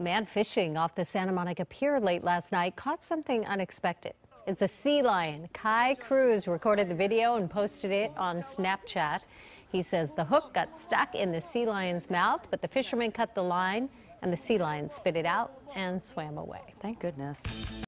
Man fishing off the Santa Monica Pier late last night caught something unexpected. It's a sea lion. Kai Cruz recorded the video and posted it on Snapchat. He says the hook got stuck in the sea lion's mouth, but the fisherman cut the line and the sea lion spit it out and swam away. Thank goodness.